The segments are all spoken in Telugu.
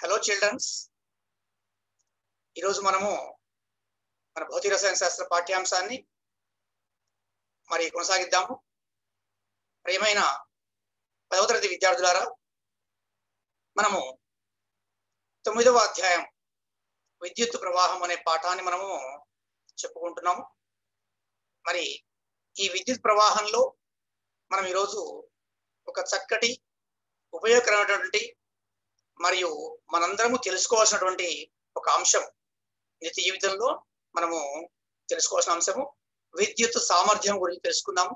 హలో చిల్డ్రన్స్ ఈరోజు మనము మన భౌతిక రసాయన శాస్త్ర పాఠ్యాంశాన్ని మరి కొనసాగిద్దాము. ప్రియమైన పదవ తరగతి విద్యార్థులారా మనము తొమ్మిదవ అధ్యాయం విద్యుత్ ప్రవాహం అనే పాఠాన్ని మనము చెప్పుకుంటున్నాము. మరి ఈ విద్యుత్ ప్రవాహంలో మనం ఈరోజు ఒక చక్కటి ఉపయోగకరమైనటువంటి మరియు మనందరము తెలుసుకోవాల్సినటువంటి ఒక అంశం నిత్య జీవితంలో మనము తెలుసుకోవాల్సిన అంశము విద్యుత్ సామర్థ్యం గురించి తెలుసుకుందాము.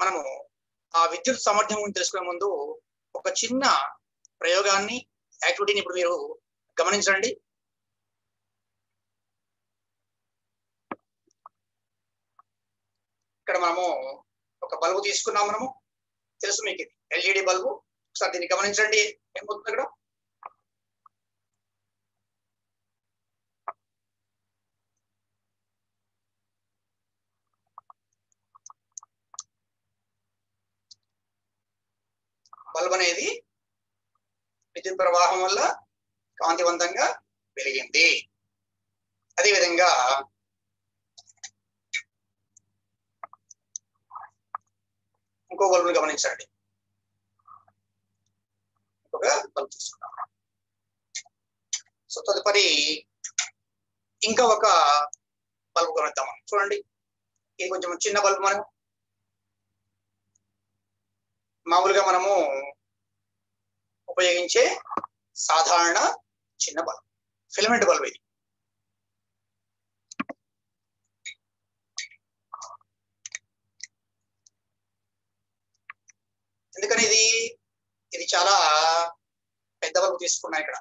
మనము ఆ విద్యుత్ సామర్థ్యం గురించి తెలుసుకునే ముందు ఒక చిన్న ప్రయోగాన్ని యాక్టివిటీని ఇప్పుడు మీరు గమనించండి. ఇక్కడ మనము ఒక బల్బు తీసుకున్నాం మనము. తెలుసు మీకు ఇది ఎల్ఈడి బల్బు. ఒకసారి దీన్ని గమనించండి. ఏమవుతుంది ఇక్కడ? బల్బ్ అనేది విద్యుత్ ప్రవాహం వల్ల కాంతివంతంగా వెలిగింది. అదేవిధంగా ఇంకో బల్బును గమనించండి. ఇంకొక బల్బ్ తీసుకున్నాం సో తదుపరి ఇంకా ఒక బల్బు గమనిద్దాం చూడండి. ఇది కొంచెం చిన్న బల్బు మనం మామూలుగా మనము ఉపయోగించే సాధారణ చిన్న బల్బ్ ఫిలమెంట్ బల్బ్ ఇది. ఎందుకని ఇది? ఇది చాలా పెద్ద బల్బు తీసుకున్నా ఇక్కడ.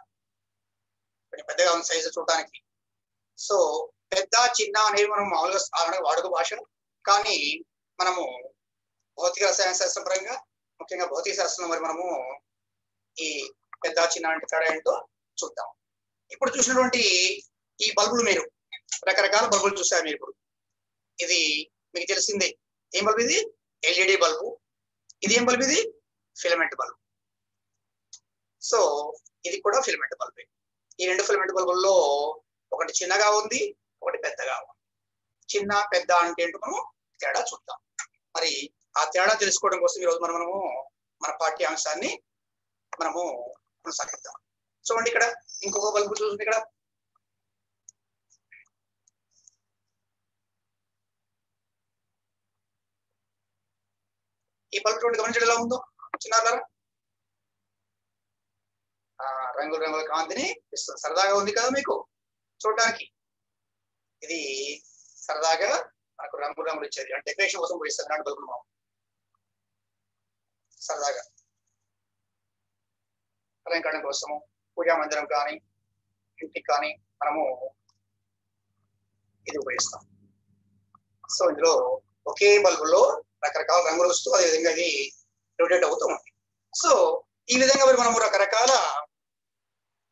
కొంచెం పెద్దగా ఉంది సైజు చూడడానికి సో పెద్ద చిన్న అనేవి మనం మామూలుగా సాధారణంగా వాడుక భాష. కానీ మనము భౌతిక రసాయన శాస్త్రం పరంగా ముఖ్యంగా భౌతిక శాస్త్రంలో మరి మనము ఈ పెద్ద చిన్న అంటే తేడా ఏంటో చూద్దాం. ఇప్పుడు చూసినటువంటి ఈ బల్బులు మీరు రకరకాల బల్బులు చూసారు మీరు ఇప్పుడు. ఇది మీకు తెలిసిందే. ఏం బల్బు ఇది? LED bulb. ఇది ఏం బల్బు ఇది? Filament bulb. సో ఇది కూడా ఫిలమెంట్ బల్బే. ఈ రెండు ఫిలమెంట్ బల్బుల్లో ఒకటి చిన్నగా ఉంది ఒకటి పెద్దగా ఉంది. చిన్న పెద్ద అంటే ఏంటో మనం తేడా చూద్దాం. మరి ఆ తేడా తెలుసుకోవడం కోసం ఈరోజు మనం మనము మన పాఠ్యాంశాన్ని మనము కొనసాగిద్దాం. చూడండి ఇక్కడ ఇంకొక బల్బు చూస్తుంది ఇక్కడ. ఈ బల్బు చూడండి గమనించడం ఎలా ఉందో. చిన్నారులారా? రంగుల రంగుల కాంతిని ఇస్తుంది. సరదాగా ఉంది కదా మీకు? చూడటానికి. ఇది సరదాగా మనకు రంగు రంగులు ఇచ్చేది. అంటే డెకరేషన్ కోసం పోయిస్తారు బల్బులు మామూలు సరదాగా. అలంకరణ కోసము పూజా మందిరం కానీ ఇంటికి కానీ మనము ఇది ఉపయోగిస్తాం. సో ఇందులో ఒకే బల్బులో రకరకాల రంగులు వస్తూ అదే విధంగా ఇది రొటేట్ అవుతూ ఉంది సో ఈ విధంగా మరి మనము రకరకాల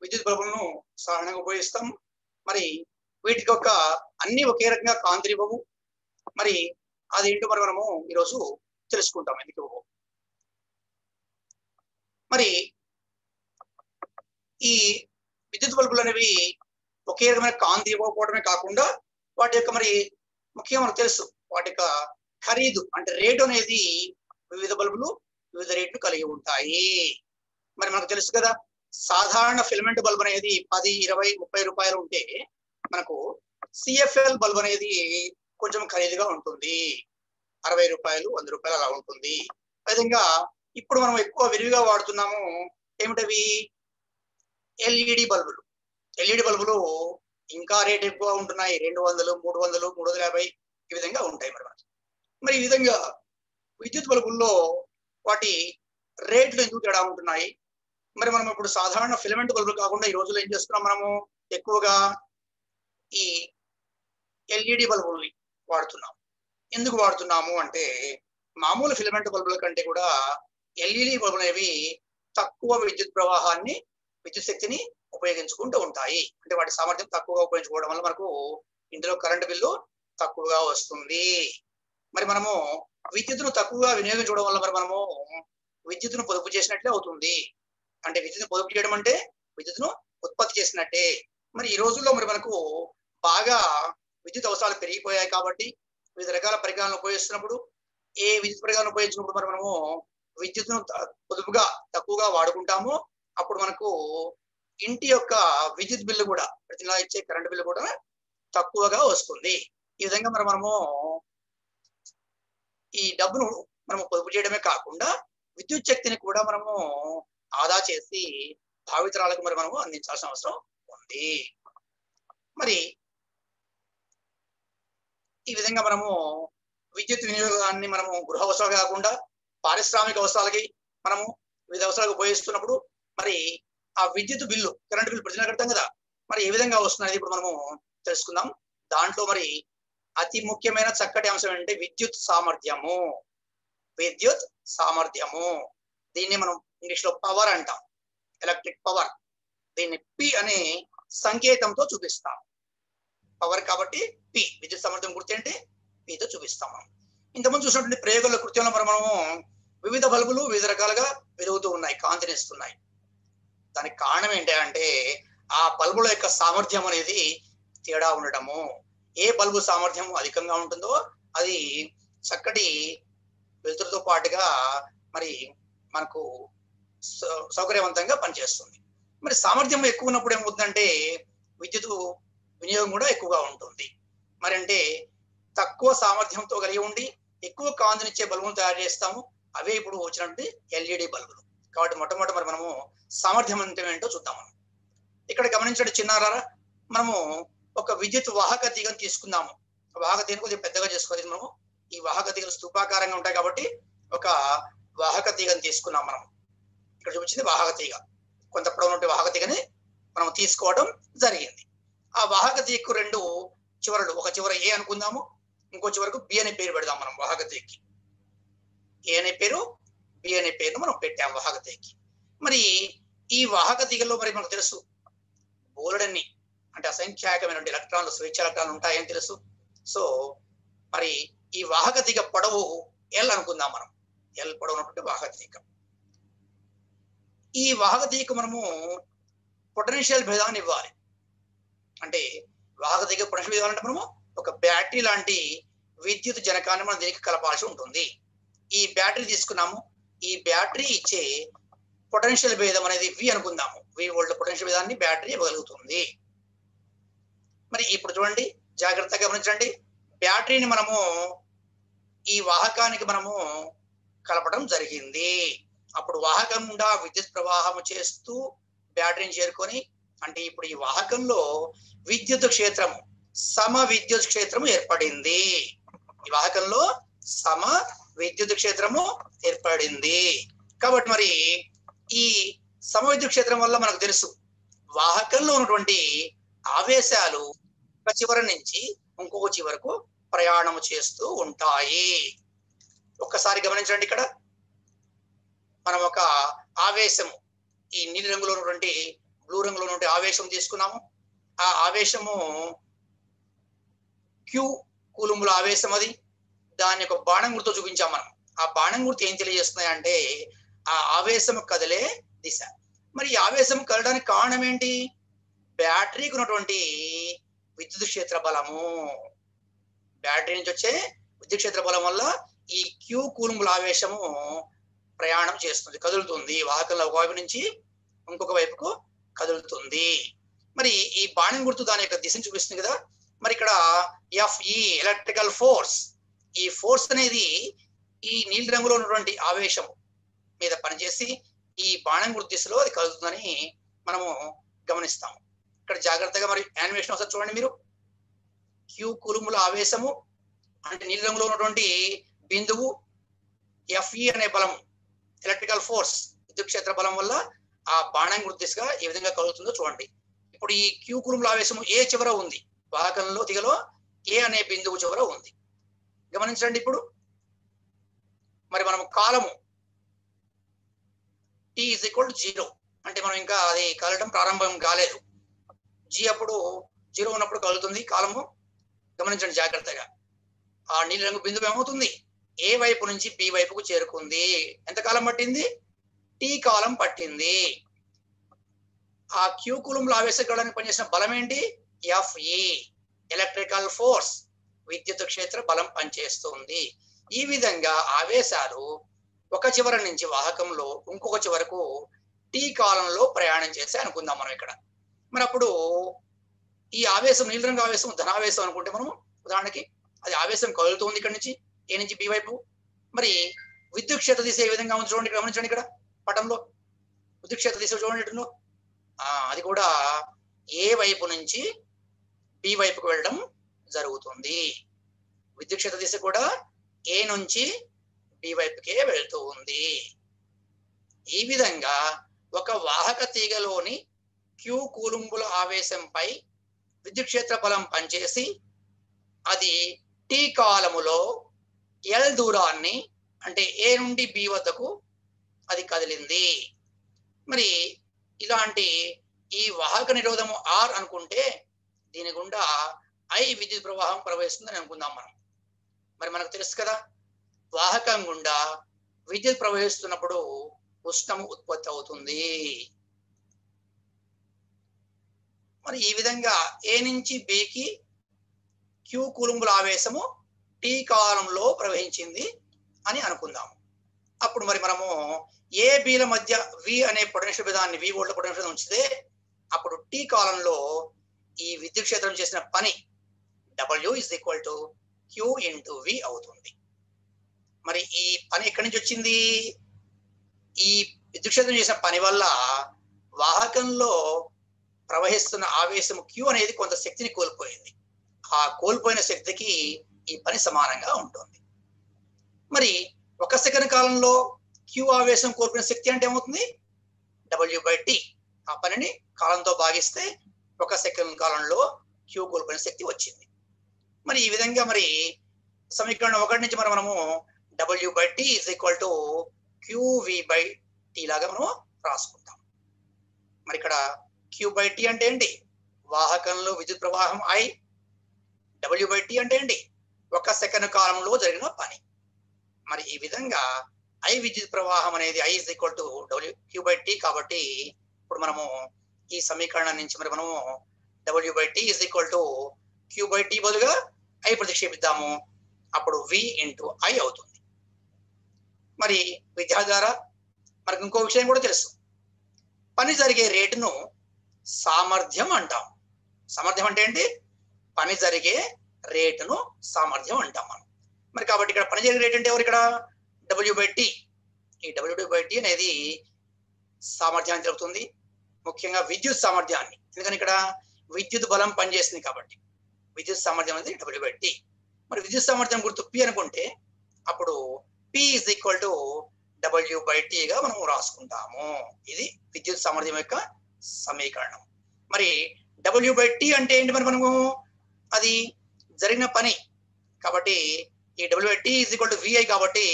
విద్యుత్ బల్బులను సాధారణంగా ఉపయోగిస్తాం. మరి వీటికి ఒక అన్ని ఒకే రకంగా కాంతినివ్వవు. మరి అదేంటో మరి మనము ఈరోజు తెలుసుకుంటాం. ఎందుకు? మరి ఈ విద్యుత్ బల్బులు అనేవి ఒకే రకమైన కాంతి ఇవ్వకపోవడమే కాకుండా వాటి యొక్క మరి ముఖ్యంగా మనకు తెలుసు వాటి యొక్క ఖరీదు అంటే రేటు అనేది వివిధ బల్బులు వివిధ రేట్లు కలిగి ఉంటాయి. మరి మనకు తెలుసు కదా సాధారణ ఫిలమెంట్ బల్బ్ అనేది పది ఇరవై ముప్పై రూపాయలు ఉంటే మనకు సిఎఫ్ఎల్ బల్బ్ అనేది కొంచెం ఖరీదుగా ఉంటుంది. అరవై రూపాయలు వంద రూపాయలు అలా ఉంటుంది. విధంగా ఇప్పుడు మనం ఎక్కువ విరివిగా వాడుతున్నాము ఏమిటవి? ఎల్ఈడి బల్బులు. ఎల్ఈడి బల్బులు ఇంకా రేట్ ఎక్కువ ఉంటున్నాయి. రెండు వందలు మూడు వందలు మూడు వందల యాభై ఈ విధంగా ఉంటాయి మరి మనకి. మరి ఈ విధంగా విద్యుత్ బల్బుల్లో వాటి రేట్లు ఎందుకు తేడా ఉంటున్నాయి? మరి మనం ఇప్పుడు సాధారణ ఫిలమెంట్ బల్బులు కాకుండా ఈ రోజుల్లో ఏం చేస్తున్నాం మనము? ఎక్కువగా ఈ ఎల్ఈడి బల్బుల్ని వాడుతున్నాం. ఎందుకు వాడుతున్నాము అంటే మామూలు ఫిలమెంట్ బల్బుల కంటే కూడా ఎల్ఈడి బల్బులు అనేవి తక్కువ విద్యుత్ ప్రవాహాన్ని విద్యుత్ శక్తిని ఉపయోగించుకుంటూ ఉంటాయి. అంటే వాటి సామర్థ్యం తక్కువగా ఉపయోగించుకోవడం వల్ల మనకు ఇందులో కరెంటు బిల్లు తక్కువగా వస్తుంది. మరి మనము విద్యుత్తును తక్కువగా వినియోగించుకోవడం వల్ల మరి మనము విద్యుత్తును పొదుపు చేసినట్లే అవుతుంది. అంటే విద్యుత్తును పొదుపు చేయడం అంటే విద్యుత్తును ఉత్పత్తి చేసినట్టే. మరి ఈ రోజుల్లో మరి మనకు బాగా విద్యుత్ అవసరాలు పెరిగిపోయాయి కాబట్టి వివిధ రకాల పరికరాలను ఉపయోగిస్తున్నప్పుడు ఏ విద్యుత్ పరికరాలను ఉపయోగించినప్పుడు మరి మనము విద్యుత్తును పొదుపుగా తక్కువగా వాడుకుంటాము. అప్పుడు మనకు ఇంటి యొక్క విద్యుత్ బిల్లు కూడా ప్రతి నెల ఇచ్చే కరెంట్ బిల్లు కూడా తక్కువగా వస్తుంది. ఈ విధంగా మరి మనము ఈ డబ్బును మనము పొదుపు చేయడమే కాకుండా విద్యుత్ శక్తిని కూడా మనము ఆదా చేసి భావితరాలకు మరి మనము అందించాల్సిన అవసరం ఉంది. మరి ఈ విధంగా మనము విద్యుత్ వినియోగాన్ని మనము గృహ అవసరం కాకుండా పారిశ్రామిక అవసరాలకి మనము వివిధ అవసరాలకు ఉపయోగిస్తున్నప్పుడు మరి ఆ విద్యుత్ బిల్లు కరెంట్ బిల్లు ప్రతి కడతాం కదా. మరి ఏ విధంగా వస్తుంది ఇప్పుడు మనము తెలుసుకుందాం. దాంట్లో మరి అతి ముఖ్యమైన చక్కటి అంశం ఏంటంటే విద్యుత్ సామర్థ్యము. విద్యుత్ సామర్థ్యము. దీన్ని మనం ఇంగ్లీష్లో పవర్ అంటాం. Electric power. దీన్ని పి అనే సంకేతంతో చూపిస్తాం. పవర్ కాబట్టి పి. విద్యుత్ సామర్థ్యం గుర్తు అంటే పితో చూపిస్తాం మనం. ఇంతకుముందు చూసినటువంటి ప్రయోగాల కృత్యంలో మరి మనము వివిధ బల్బులు వివిధ రకాలుగా వెలుగుతూ ఉన్నాయి కాంతినిస్తున్నాయి. దానికి కారణం ఏంటి అంటే ఆ బల్బుల యొక్క సామర్థ్యం అనేది తేడా ఉండటము. ఏ బల్బు సామర్థ్యం అధికంగా ఉంటుందో అది చక్కటి వెలుతురుతో పాటుగా మరి మనకు సౌ- సౌకర్యవంతంగా పనిచేస్తుంది. మరి సామర్థ్యం ఎక్కువ ఉన్నప్పుడు ఏమవుతుందంటే విద్యుత్ వినియోగం కూడా ఎక్కువగా ఉంటుంది. మరి అంటే తక్కువ సామర్థ్యంతో కలిగి ఉండి ఎక్కువ కాంతినిచ్చే బల్బును తయారు చేస్తాము. అవే ఇప్పుడు వచ్చినటువంటి ఎల్ఈడి బల్బులు. కాబట్టి మొట్టమొదటి మరి మనము సామర్థ్యం ఏంటో చూద్దాం మనం. ఇక్కడ గమనించండి చిన్నారారా మనము ఒక విద్యుత్ వాహక తీగను తీసుకుందాము. వాహక తీగను కొద్దిగా పెద్దగా చేసుకోవాలి. మనము ఈ వాహక తీగలు స్థూపాకారంగా ఉంటాయి కాబట్టి ఒక వాహక తీగను తీసుకున్నాం మనం. ఇక్కడ చూపించింది వాహక తీగ. కొంత పొడవు ఉన్నటువంటి వాహక తీగని మనం తీసుకోవడం జరిగింది. ఆ వాహక తీగకు రెండు చివరలు ఒక చివర ఏ అనుకుందాము ఇంకో చివరకు బి అనే పేరు పెడదాం మనం వాహక తీగకి. ఏ అనే పేరు బి అనే పేరును మనం పెట్టాం వాహక తీగకి మరి ఈ వాహక తీగల్లో మరి మనకు తెలుసు బోలెడన్ని అంటే అసంఖ్యాకమైనటువంటి ఎలక్ట్రాన్లు స్వేచ్ఛ ఎలక్ట్రాన్లు ఉంటాయని తెలుసు. సో మరి ఈ వాహక తీగ పొడవు ఎల్ అనుకుందాం మనం. ఎల్ పొడవు ఉన్నటువంటి వాహక తీగ ఈ వాహక తీగకు మనము పొటెన్షియల్ భేదాన్ని ఇవ్వాలి. అంటే వాహక తీగ పొటెన్షియల్ ఇవ్వాలంటే మనము ఒక బ్యాటరీ లాంటి విద్యుత్ జనకాన్ని మనం దీనికి కలపాల్సి ఉంటుంది. ఈ బ్యాటరీ తీసుకున్నాము. ఈ బ్యాటరీ ఇచ్చే పొటెన్షియల్ భేదం అనేది వి అనుకుందాము. వి వోల్ట్ పొటెన్షియల్ భేదాన్ని బ్యాటరీ ఇవ్వగలుగుతుంది మరి ఇప్పుడు చూడండి జాగ్రత్తగా గమనించండి. బ్యాటరీని మనము ఈ వాహకానికి మనము కలపడం జరిగింది. అప్పుడు వాహకం గుండా విద్యుత్ ప్రవాహం చేస్తూ బ్యాటరీని చేరుకొని అంటే ఇప్పుడు ఈ వాహకంలో విద్యుత్ క్షేత్రము సమ విద్యుత్ క్షేత్రము ఏర్పడింది. ఈ వాహకంలో సమ విద్యుత్ క్షేత్రము ఏర్పడింది. కాబట్టి మరి ఈ సమవిద్యుత్ క్షేత్రం వల్ల మనకు తెలుసు వాహకంలో ఉన్నటువంటి ఆవేశాలు ఒక చివరి నుంచి ఇంకొక చివరకు ప్రయాణము చేస్తూ ఉంటాయి. ఒక్కసారి గమనించండి ఇక్కడ. మనం ఒక ఆవేశము ఈ నీలి రంగులో ఉన్నటువంటి బ్లూ రంగులో ఉన్నటువంటి ఆవేశం తీసుకున్నాము. ఆ ఆవేశము క్యూ కూలుముల ఆవేశం అది. దాని యొక్క బాణం గుర్తు చూపించాం మనం. ఆ బాణం గుర్తు ఏం తెలియజేస్తున్నాయి అంటే ఆ ఆవేశం కదిలే దిశ. మరి ఈ ఆవేశం కదలడానికి కారణం ఏంటి? బ్యాటరీకి ఉన్నటువంటి విద్యుత్ క్షేత్ర బలము. బ్యాటరీ నుంచి వచ్చే విద్యుత్ క్షేత్ర బలం వల్ల ఈ క్యూ కూలుంబుల ఆవేశము ప్రయాణం చేస్తుంది కదులుతుంది. వాహకంలో ఒక వైపు నుంచి ఇంకొక వైపుకు కదులుతుంది. మరి ఈ బాణం గుర్తు దాని యొక్క దిశను చూపిస్తుంది కదా. మరి ఇక్కడ ఎఫ్ఈ ఎలక్ట్రికల్ ఫోర్స్ ఈ ఫోర్స్ అనేది ఈ నీలి రంగులో ఉన్నటువంటి ఆవేశం మీద పనిచేసి ఈ బాణం గుర్తు దిశలో అది కలుగుతుందని మనము గమనిస్తాము. ఇక్కడ జాగ్రత్తగా మరి యానిమేషన్ ఒకసారి చూడండి మీరు. క్యూ కురుముల ఆవేశము అంటే నీలి రంగులో ఉన్నటువంటి బిందువు ఎఫ్ఈ అనే బలం ఎలక్ట్రికల్ ఫోర్స్ విద్యుత్ క్షేత్ర బలం వల్ల ఆ బాణం గుర్తు దిశగా ఏ విధంగా కలుగుతుందో చూడండి. ఇప్పుడు ఈ క్యూ కురుముల ఆవేశము ఏ చివర ఉంది? వాహకంలో దిగలో ఏ అనే బిందువు చివర ఉంది. గమనించండి ఇప్పుడు. మరి మనం కాలము టీ ఈజ్ ఈక్వల్ జీరో అంటే మనం ఇంకా అది కలటం ప్రారంభం కాలేదు. జీ అప్పుడు జీరో ఉన్నప్పుడు కలుగుతుంది. కాలము గమనించండి జాగ్రత్తగా. ఆ నీలి రంగు బిందువు ఏమవుతుంది? ఏ వైపు నుంచి బి వైపుకు చేరుకుంది? ఎంత కాలం పట్టింది? టీ కాలం పట్టింది. ఆ క్యూ కులంలో గడని పనిచేసిన బలం ఏంటి? ఎఫ్ఈ ఎలక్ట్రికల్ ఫోర్స్ విద్యుత్ క్షేత్ర బలం పనిచేస్తుంది. ఈ విధంగా ఆవేశాలు ఒక చివర నుంచి వాహకంలో ఇంకొక చివరకు టీ కాలంలో ప్రయాణం చేస్తే అనుకుందాం మనం ఇక్కడ. మరి అప్పుడు ఈ ఆవేశం నీలి ఆవేశం ధనావేశం అనుకుంటే మనం ఉదాహరణకి అది ఆవేశం కదులుతుంది ఇక్కడ నుంచి ఏ నుంచి బి వైపు. మరి విద్యుత్ క్షేత్ర దిశ ఏ విధంగా ఉంది చూడండి గమనించండి ఇక్కడ పటంలో. విద్యుత్ క్షేత్ర దిశ చూడండి ఇటులో. అది కూడా ఏ వైపు నుంచి బి వైపుకు వెళ్ళడం జరుగుతుంది. విద్యుత్ క్షేత్ర దిశ కూడా ఏ నుంచి బి వైపుకే వెళ్తూ ఉంది. ఈ విధంగా ఒక వాహక తీగలోని క్యూ కూలుంబుల ఆవేశంపై విద్యుత్ క్షేత్ర బలం పనిచేసి అది టీ కాలములో ఎల్ దూరాన్ని అంటే ఏ నుండి బి వద్దకు అది కదిలింది. మరి ఇలాంటి ఈ వాహక నిరోధము ఆర్ అనుకుంటే దీని గుండా ఐ విద్యుత్ ప్రవాహం ప్రవహిస్తుందని అనుకుందాం మనం. మరి మనకు తెలుసు కదా వాహకం గుండా విద్యుత్ ప్రవహిస్తున్నప్పుడు ఉష్ణము ఉత్పత్తి అవుతుంది. మరి ఈ విధంగా ఏ నుంచి బికి క్యూ కులుంబుల ఆవేశము టీ కాలంలో ప్రవహించింది అని అనుకుందాం అప్పుడు మరి మనము ఏ బీల మధ్య వి అనే పొటెన్షియల్ విధాన్ని వి వోల్ట్ పొటెన్షియల్ ఉంచితే అప్పుడు టీ కాలంలో ఈ విద్యుత్ క్షేత్రం చేసిన పని W is equal to Q into V అవుతుంది. మరి ఈ పని ఎక్కడి నుంచి వచ్చింది? ఈ విద్యుత్ క్షేత్రం చేసిన పని వల్ల వాహకంలో ప్రవహిస్తున్న ఆవేశం క్యూ అనేది కొంత శక్తిని కోల్పోయింది. ఆ కోల్పోయిన శక్తికి ఈ పని సమానంగా ఉంటుంది. మరి ఒక సెకండ్ కాలంలో క్యూ ఆవేశం కోల్పోయిన శక్తి అంటే ఏమవుతుంది? డబ్ల్యూ బై టీ ఆ పనిని కాలంతో భాగిస్తే ఒక సెకండ్ కాలంలో క్యూ కోల్పోయిన శక్తి వచ్చింది. మరి ఈ విధంగా మరి సమీకరణం ఒకటి నుంచి మరి మనము W by T is equal to QV by T లాగా మనము రాసుకుంటాం. మరి ఇక్కడ క్యూ బై టీ అంటే ఏంటి? వాహకంలో విద్యుత్ ప్రవాహం ఐ డబ్ల్యూ బై టీ అంటే ఏంటి? ఒక సెకండ్ కాలంలో జరిగిన పని. మరి ఈ విధంగా ఐ విద్యుత్ ప్రవాహం అనేది I is equal to W Q by T కాబట్టి ఇప్పుడు మనము ఈ సమీకరణం నుంచి మరి మనము W by T is equal to Q by T బదులుగా ఐ ప్రతిక్షేపిద్దాము. అప్పుడు వి ఇంటూ ఐ అవుతుంది. మరి విద్య ద్వారా మనకు ఇంకో విషయం కూడా తెలుసు. పని జరిగే రేటును సామర్థ్యం అంటాం సామర్థ్యం అంటే ఏంటి? పని జరిగే రేటును సామర్థ్యం అంటాం మనం. మరి కాబట్టి ఇక్కడ పని జరిగే రేట్ అంటే ఎవరు ఇక్కడ? డబ్ల్యూ బై టీ ఈ డబ్ల్యూ బై టీ అనేది సామర్థ్యాన్ని తెలుపుతుంది. ముఖ్యంగా విద్యుత్ సామర్థ్యాన్ని. ఎందుకని ఇక్కడ? విద్యుత్ బలం పనిచేస్తుంది కాబట్టి. విద్యుత్ సామర్థ్యం అనేది డబ్ల్యూ బై టీ మరి విద్యుత్ సామర్థ్యం గుర్తు పి అనుకుంటే అప్పుడు P is equal to W by టీగా మనం రాసుకుంటాము. ఇది విద్యుత్ సామర్థ్యం యొక్క సమీకరణం. మరి డబ్ల్యూ బై టీ అంటే ఏంటి మరి మనము? అది జరిగిన పని. కాబట్టి ఈ W by T is equal to VI కాబట్టి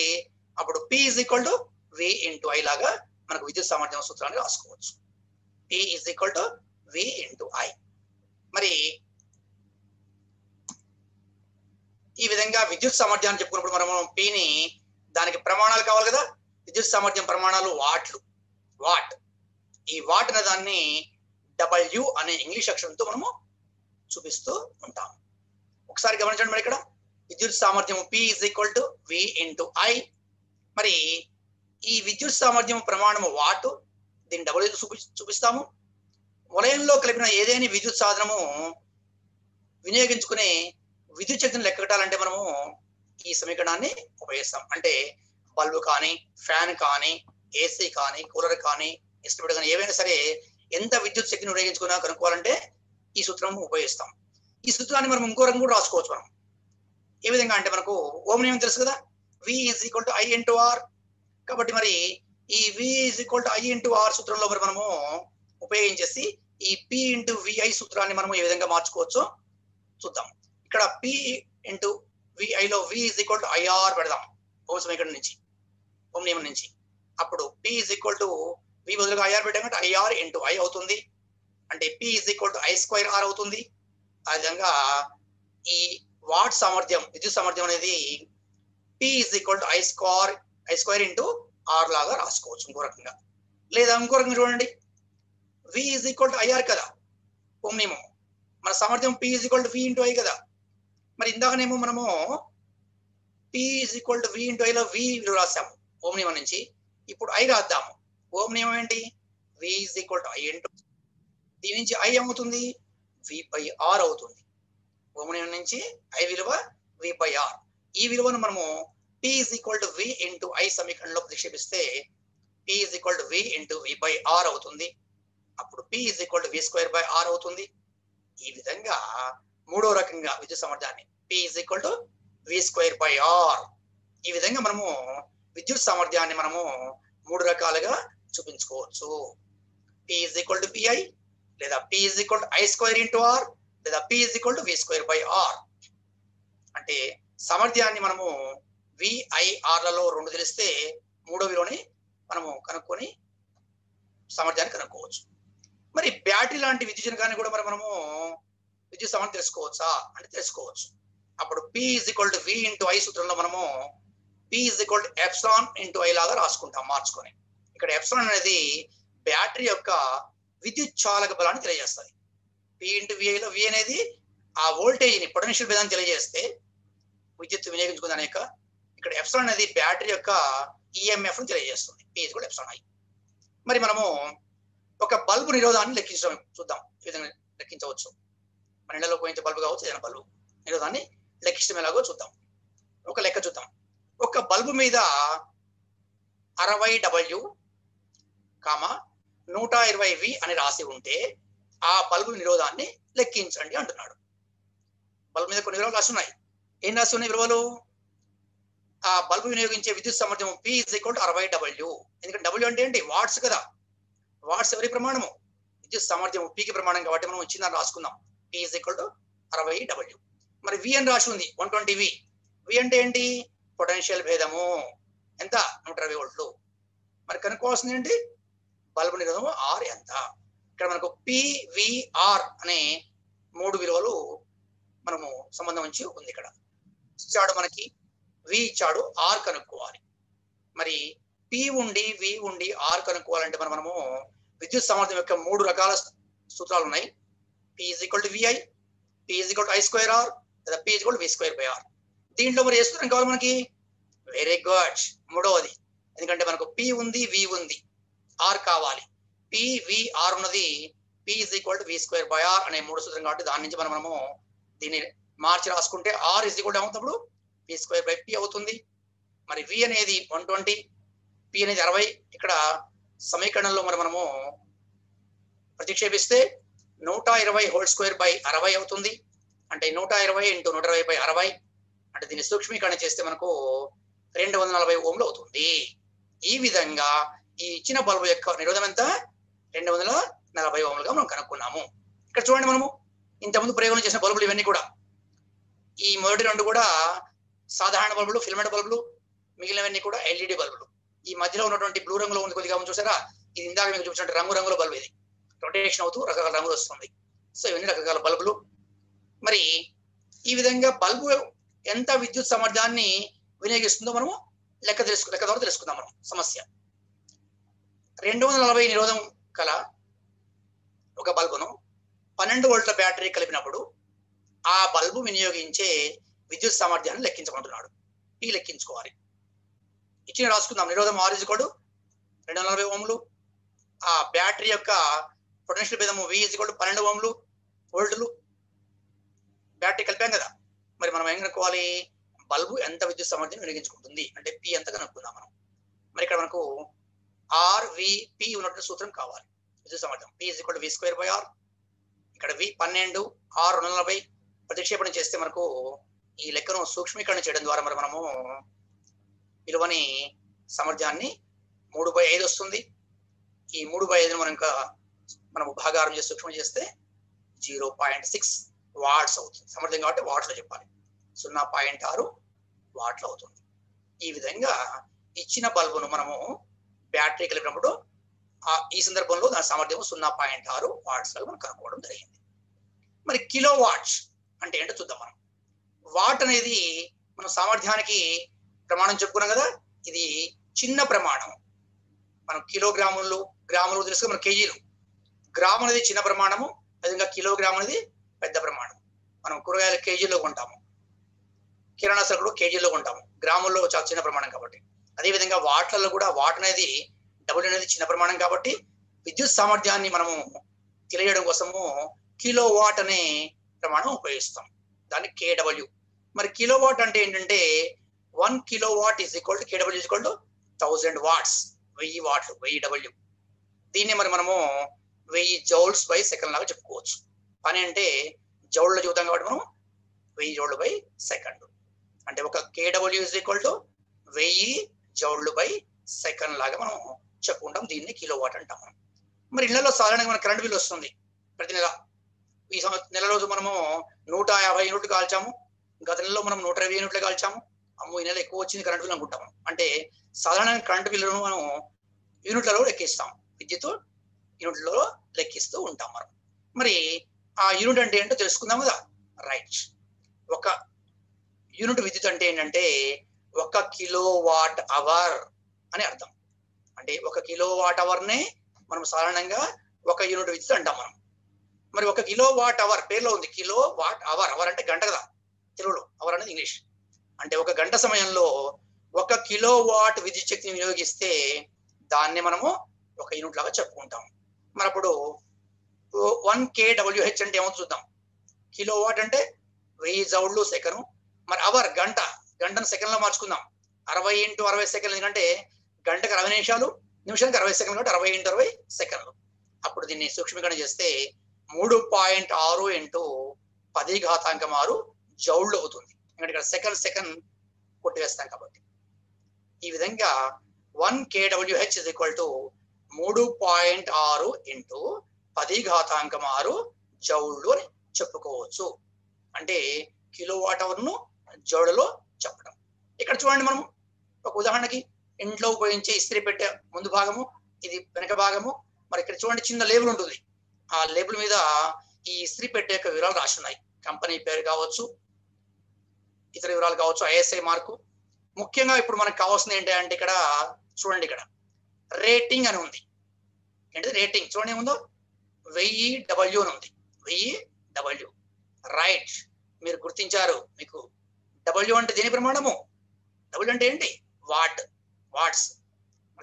అప్పుడు P is equal to V into I లాగా మనకు విద్యుత్ సామర్థ్యం సూత్రాన్ని రాసుకోవచ్చు. P is equal to V into I మరి ఈ విధంగా విద్యుత్ సామర్థ్యాన్ని చెప్పుకున్నప్పుడు మనం పిని దానికి ప్రమాణాలు కావాలి కదా? విద్యుత్ సామర్థ్యం ప్రమాణాలు వాట్లు. వాట్. ఈ వాట్ అనే దాన్ని డబ్ల్యూ అనే ఇంగ్లీష్ అక్షరంతో మనము చూపిస్తూ ఉంటాం. ఒకసారి గమనించండి మరి ఇక్కడ. విద్యుత్ సామర్థ్యం P is equal to V into I మరి ఈ విద్యుత్ సామర్థ్యం ప్రమాణము వాటు. దీన్ని డబ్ల్యూ చూపి చూపిస్తాము. వలయంలో కలిపిన ఏదైనా విద్యుత్ సాధనము వినియోగించుకునే విద్యుత్ శక్తిని లెక్కటాలంటే మనము ఈ సమీకరణాన్ని ఉపయోగిస్తాం. అంటే బల్బు కానీ ఫ్యాన్ కానీ ఏసీ కానీ కూలర్ కానీ ఇష్టపడి కానీ ఏవైనా సరే ఎంత విద్యుత్ శక్తిని ఉపయోగించుకున్నా కనుక్కోవాలంటే ఈ సూత్రం ఉపయోగిస్తాం. ఈ సూత్రాన్ని మనం ఇంకో రంగు కూడా రాసుకోవచ్చు మనం. ఏ విధంగా అంటే మనకు ఓం నియమం తెలుసు కదా? V is equal to I into R కాబట్టి మరి ఈ V is equal to I into R సూత్రంలో మరి మనము ఉపయోగించేసి ఈ పి ఇంటూ విఐ సూత్రాన్ని మనము ఏ విధంగా మార్చుకోవచ్చో చూద్దాం. ఇక్కడ P into విఐలో V is equal to IR పెడదాం. ఓం సమీకరణం నుంచి. ఓం నియమం నుంచి. అప్పుడు P is equal to V బదులుగా ఐఆర్ పెట్టామంటే ఐఆర్ ఇంటూ ఐ అవుతుంది. అంటే P is equal to I square R అవుతుంది. ఆ విధంగా ఈ వాట్ సామర్థ్యం విద్యుత్ సామర్థ్యం అనేది P is equal to I square I square into R లాగా రాసుకోవచ్చు ఇంకో రకంగా. లేదా ఇంకో రకంగా చూడండి. V is equal to IR కదా. ఓం నియమం. మన సామర్థ్యం P is equal to V into I కదా. మరి ఇందాకనేమో మనము P is equal to V into ఐలో V విలువ రాసాము ఓం నియమం నుంచి. ఇప్పుడు ఐ రాద్దాము. ఓం నియమం ఏంటి? V is equal to I into దీని నుంచి ఐ ఏమవుతుంది? వి బై ఆర్ అవుతుంది. ఓం నియమం నుంచి ఐ విలువ వి బై ఆర్ ఈ విలువను మనము P is equal to V into I సమీకరణంలో ప్రతిక్షేపిస్తే P is equal to V into V by R అవుతుంది. అప్పుడు P is equal to V square by R అవుతుంది. ఈ విధంగా మూడో రకంగా విద్యుత్ సామర్థ్యాన్ని P is equal to V square by R ఈ విధంగా మనము విద్యుత్ సామర్థ్యాన్ని మనము మూడు రకాలుగా చూపించుకోవచ్చు. P is equal to PI లేదా P is equal to I square into R లేదా P is equal to V square by R అంటే సామర్థ్యాన్ని మనము విఐఆర్లలో రెండు తెలిస్తే మూడో విలువని మనము కనుక్కొని సామర్థ్యాన్ని కనుక్కోవచ్చు. మరి బ్యాటరీ లాంటి విద్యుత్ జనకాన్ని కూడా మరి మనము విద్యుత్ సమానం తెలుసుకోవచ్చా అంటే తెలుసుకోవచ్చు అప్పుడు P is equal to V into I సూత్రంలో మనము P is equal to ఎప్సాన్ into I లాగా రాసుకుంటాం మార్చుకొని. ఇక్కడ ఎప్సాన్ అనేది బ్యాటరీ యొక్క విద్యుత్ చాలక బలాన్ని తెలియజేస్తుంది పి ఇంటూ విఐలో వి అనేది ఆ వోల్టేజ్ని పొటెన్షియల్ భేదాన్ని తెలియజేస్తే విద్యుత్ వినియోగించుకుంది అనేక. ఇక్కడ ఎప్సాన్ అనేది బ్యాటరీ యొక్క ఈఎంఎఫ్ను తెలియజేస్తుంది. పి కూడా ఎప్సాన్ ఐ మరి మనము ఒక బల్బు నిరోధాన్ని లెక్కించడం చూద్దాం. ఈ విధంగా లెక్కించవచ్చు. మన ఇళ్ళలో పోయించే బల్బు కావచ్చు ఏదైనా బల్బు. నిరోధాన్ని లెక్కించడం ఎలాగో చూద్దాం. ఒక లెక్క చూద్దాం. ఒక బల్బు మీద అరవై డబ్ల్యూ కామ నూట ఇరవై వి అని రాసి ఉంటే ఆ బల్బు నిరోధాన్ని లెక్కించండి అంటున్నాడు. బల్బు మీద కొన్ని విలువలు రాసి ఉన్నాయి ఏం రాసి ఉన్నాయి విలువలు? ఆ బల్బు వినియోగించే విద్యుత్ సామర్థ్యం పి ఇస్ ఈక్వల్ టు అరవై డబ్ల్యూ. ఎందుకంటే డబ్ల్యూ అంటే ఏంటి? వాట్స్ కదా. వాట్స్ ఎవరి ప్రమాణము? విద్యుత్ సామర్థ్యం పికి ప్రమాణం కాబట్టి మనం ఇచ్చిన రాసుకుందాం. పి ఇస్ ఈక్వల్ టు అరవై డబ్ల్యూ మరి వి అని రాసి ఉంది వన్ ట్వంటీ వి వి అంటే ఏంటి? పొటెన్షియల్ భేదము. ఎంత? నూట ఇరవై వోల్ట్లు. మరి కనుక్కోవాల్సింది ఏంటి? బల్బు నిరోధము ఆర్ ఎంత? ఇక్కడ మనకు పివిఆర్ అనే మూడు విలువలు మనము సంబంధం ఉంచి ఉంది ఇక్కడ. ఇచ్చాడు మనకి వి ఇచ్చాడు ఆర్ కనుక్కోవాలి. మరి పి ఉండి వి ఉండి ఆర్ కనుక్కోవాలంటే మనం మనము విద్యుత్ సామర్థ్యం యొక్క మూడు రకాల సూత్రాలు ఉన్నాయి. P is equal to VI P is equal to I square R లేదా P is equal V square by R దీంట్లో మరి ఏ సూత్రం కావాలి మనకి? వెరీ గుడ్ మూడవది. ఎందుకంటే మనకు పి ఉంది వి ఉంది. ఆర్ కావాలి. పి వి ఆర్ ఉన్నది. P is equal to V square by R అనే మూడు సూత్రం కాబట్టి దాని నుంచి మనం మనము దీన్ని మార్చి రాసుకుంటే ఆర్ ఇజ్ ఈక్వల్ అవుతున్నప్పుడు పి స్క్వేర్ బై పి అవుతుంది. మరి వి అనేది వన్ ట్వంటీ పి అనేది అరవై. ఇక్కడ సమీకరణంలో మరి మనము ప్రతిక్షేపిస్తే నూట ఇరవై హోల్ స్క్వేర్ బై అరవై అవుతుంది. అంటే నూట ఇరవై ఇంటూ నూట ఇరవై బై అరవై అంటే దీన్ని సూక్ష్మీకరణ చేస్తే మనకు రెండు వందల నలభై ఓంలు అవుతుంది. ఈ విధంగా ఈ ఇచ్చిన బల్బు యొక్క నిరోధం ఎంత? రెండు వందల నలభై ఓంలుగా మనం కనుక్కున్నాము. ఇక్కడ చూడండి మనము ఇంతకుముందు ప్రయోగం చేసిన బల్బులు ఇవన్నీ కూడా. ఈ మొదటి రెండు కూడా సాధారణ బల్బులు ఫిల్మెంట్ బల్బులు మిగిలినవన్నీ కూడా ఎల్ఈడి బల్బులు. ఈ మధ్యలో ఉన్నటువంటి బ్లూ రంగులో ఉంది కొద్దిగా చూసారా? ఇది ఇందాక మీకు చూసినట్టు రంగు రంగుల బల్బు ఇది. రొటేషన్ అవుతూ రకరకాల రంగులు వస్తుంది. సో ఇవన్నీ రకరకాల బల్బులు. మరి ఈ విధంగా బల్బు ఎంత విద్యుత్ సామర్థ్యాన్ని వినియోగిస్తుందో మనము లెక్క తెలుసు లెక్క ద్వారా తెలుసుకుందాం మనం. సమస్య. రెండు వందల నలభై నిరోధం కల ఒక బల్బును పన్నెండు వోల్ట్ల బ్యాటరీ కలిపినప్పుడు ఆ బల్బు వినియోగించే విద్యుత్ సామర్థ్యాన్ని లెక్కించమంటున్నాడు. ఇది లెక్కించుకోవాలి. ఇచ్చిన రాసుకుందాం. నిరోధం ఆర్ కోడు రెండు వందల నలభై ఓంలు. ఆ బ్యాటరీ యొక్క పొటెన్షియల్ భేదము వి ఇజ్ కోడ్ పన్నెండు ఓంలు వోల్టులు బ్యాటరీ కలిపాం కదా. మరి మనం ఏం కనుక్కోవాలి? బల్బు ఎంత విద్యుత్ సామర్థ్యం వినియోగించుకుంటుంది అంటే పి ఎంత కనుక్కుందాం మనం. మరి ఇక్కడ మనకు ఆర్ విపి ఉన్నటువంటి సూత్రం కావాలి. విద్యుత్ సామర్థ్యం. P is equal V square by R ఇక్కడ వి పన్నెండు ఆరు రెండు నలభై. ప్రతిక్షేపణ చేస్తే మనకు ఈ లెక్కను సూక్ష్మీకరణ చేయడం ద్వారా మరి మనము విలువని సామర్థ్యాన్ని మూడు బై ఐదు వస్తుంది. ఈ మూడు బై ఐదును మనం ఇంకా మనం భాగారం చేసి సూక్ష్మం చేస్తే జీరో పాయింట్ సిక్స్ వాట్స్ అవుతుంది. సామర్థ్యం కాబట్టి వాట్స్లో చెప్పాలి. సున్నా పాయింట్ ఆరు వాట్లు అవుతుంది. ఈ విధంగా ఇచ్చిన బల్బును మనము బ్యాటరీ కలిపినప్పుడు ఈ సందర్భంలో దాని సామర్థ్యం సున్నా పాయింట్ ఆరు వాట్స్ మనం కనుక్కోవడం జరిగింది. మరి కిలో వాట్స్ అంటే ఏంటో చూద్దాం మనం. వాట్ అనేది మనం సామర్థ్యానికి ప్రమాణం చెప్పుకున్నాం కదా ఇది చిన్న ప్రమాణం. మనం కిలోగ్రాములు గ్రాములు తెలుసు మన కేజీలు. గ్రాము అనేది చిన్న ప్రమాణము అదేవిధంగా కిలోగ్రామ్ అనేది పెద్ద ప్రమాణం మనం కూరగాయలు కేజీలో కొంటాము. కిరాణా సరుకులు కేజీలో కొంటాము. గ్రాముల్లో చాలా చిన్న ప్రమాణం కాబట్టి. అదేవిధంగా వాట్లలో కూడా వాట్ అనేది డబుల్ అనేది చిన్న ప్రమాణం కాబట్టి విద్యుత్ సామర్థ్యాన్ని మనము తెలియడం కోసము కిలో వాట్ అనే ప్రమాణం ఉపయోగిస్తాం. దాన్ని కేడబ్ల్యూ. మరి కిలో వాట్ అంటే ఏంటంటే one kilowatt is equal to KW is equal to thousand watts. వెయ్యి వాట్లు వెయ్యి డబ్ల్యూ. దీన్ని మరి మనము వెయ్యి జౌల్స్ బై సెకండ్ లాగా చెప్పుకోవచ్చు. పని అంటే జౌళ్ళ చూద్దాం కాబట్టి మనం వెయ్యి జౌళ్ళు బై సెకండ్. అంటే ఒక కేడబ్ల్యూ ఇస్ ఈక్వల్ టు వెయ్యి జౌళ్ళు బై సెకండ్ లాగా మనం చెప్పుకుంటాం. దీన్ని కిలో వాట్ అంటాం మనం. మరి ఇళ్ళలో సాధారణంగా మన కరెంట్ బిల్ వస్తుంది ప్రతి నెల. ఈ సంవత్సరం నెల రోజు మనము నూట యాభై యూనిట్లు కాల్చాము. గత నెలలో మనం నూట ఇరవై యూనిట్లు కాల్చాము. అమ్మో ఈ నెల ఎక్కువ వచ్చింది కరెంట్ బిల్ అనుకుంటాం అంటే సాధారణంగా కరెంట్ బిల్లును మనం యూనిట్లలో లెక్కిస్తాం. విద్యుత్ యూనిట్లలో లెక్కిస్తూ ఉంటాం మనం. మరి ఆ యూనిట్ అంటే ఏంటో తెలుసుకుందాం కదా? రైట్. ఒక యూనిట్ విద్యుత్ అంటే ఏంటంటే ఒక కిలో వాట్ అవర్ అని అర్థం. అంటే ఒక కిలో వాట్ అవర్నే మనం సాధారణంగా ఒక యూనిట్ విద్యుత్ అంటాం మనం. మరి ఒక కిలో వాట్ అవర్ పేర్లో ఉంది. Kilo watt hour. అవర్ అంటే గంట కదా? తెలుగులో. అవర్ అనేది ఇంగ్లీష్. అంటే ఒక గంట సమయంలో ఒక కిలో వాట్ విద్యుత్ శక్తిని వినియోగిస్తే దాన్ని మనము ఒక యూనిట్ లాగా చెప్పుకుంటాం. మరి అప్పుడు వన్ కే డబ్ల్యూహెచ్ అంటే ఏమో చూద్దాం. కిలో వాట్ అంటే వెయ్యి జౌళ్ళు సెకను. మరి అవర్ గంట గంటను సెకండ్లో మార్చుకుందాం. అరవై ఇంటూ అరవై సెకండ్లు ఎందుకంటే గంటకు అరవై నిమిషాలు నిమిషానికి అరవై సెకండ్లు కాబట్టి అరవై ఇంటూ అరవై సెకండ్లు అప్పుడు దీన్ని సూక్ష్మీకరణ చేస్తే మూడు పాయింట్ ఆరు ఇంటూ పది ఘాతాంకం ఆరు జౌళ్ళు అవుతుంది. ఎందుకంటే ఇక్కడ సెకండ్ సెకండ్ కొట్టివేస్తాం కాబట్టి. ఈ విధంగా వన్ కేడబ్ల్యూహెచ్ ఇస్ ఈక్వల్ టు మూడు పాయింట్ ఆరు ఇంటూ పది ఘాతాంకం ఆరు జౌళ్ళు అని చెప్పుకోవచ్చు. అంటే కిలో వాట్ అవర్ను జౌడులో చెప్పడం. ఇక్కడ చూడండి మనం ఒక ఉదాహరణకి ఇంట్లో ఉపయోగించే ఇస్త్రీ పెట్టే ముందు భాగము ఇది వెనక భాగము. మరి ఇక్కడ చూడండి చిన్న లేబుల్ ఉంటుంది. ఆ లేబుల్ మీద ఈ ఇస్త్రీ పెట్టే యొక్క వివరాలు రాసి ఉన్నాయి. కంపెనీ పేరు కావచ్చు ఇతర వివరాలు కావచ్చు ఐఎస్ఐ మార్కు. ముఖ్యంగా ఇప్పుడు మనకు కావాల్సింది ఏంటి అంటే ఇక్కడ చూడండి ఇక్కడ. రేటింగ్ అని ఉంది. ఏంటిది? రేటింగ్. చూడండి ఏముందో? వెయ్యి డబ్ల్యూ అని ఉంది. వెయ్యి డబ్ల్యూ. రైట్. మీరు గుర్తించారు. మీకు డబ్ల్యూ అంటే దేని ప్రమాణము? డబ్ల్యూ అంటే ఏంటి? వాట్. వాట్స్.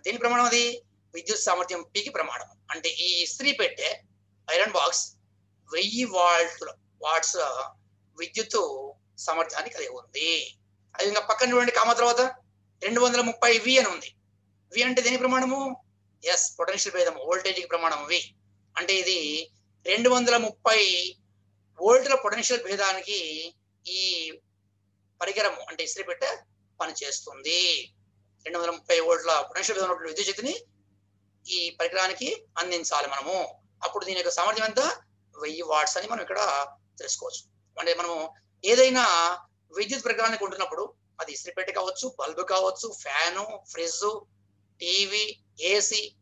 దేని ప్రమాణం అది? విద్యుత్ సామర్థ్యం పీకి ప్రమాణం అంటే ఈ ఇస్త్రీ పెట్టే ఐరన్ బాక్స్ వెయ్యి వాల్ట్ల వాట్స్ విద్యుత్ సామర్థ్యాన్ని కలిగి ఉంది. అది ఇంకా పక్కన చూడండి కామ తర్వాత. రెండు వందల ముప్పై వి అని ఉంది. వి అంటే దేని ప్రమాణము? ఎస్ పొటెన్షియల్ భేదం వోల్టేజ్కి ప్రమాణం వి అంటే ఇది రెండు వందల ముప్పై వోల్ట్ల పొటెన్షియల్ భేదానికి ఈ పరికరము అంటే ఇస్త్రీ పెట్ట పనిచేస్తుంది. రెండు వందల ముప్పై వోల్ట్ల పొటెన్షియల్ భేదం విద్యుత్ శక్తిని ఈ పరికరానికి అందించాలి మనము. అప్పుడు దీని యొక్క సామర్థ్యం ఎంత? వెయ్యి వాట్స్ అని మనం ఇక్కడ తెలుసుకోవచ్చు. అంటే మనము ఏదైనా విద్యుత్ పరికరాన్ని కొంటున్నప్పుడు అది ఇస్త్రీ పెట్టె కావచ్చు బల్బు కావచ్చు ఫ్యాను ఫ్రిడ్జ్ టీవీ ఏసీ